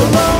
alone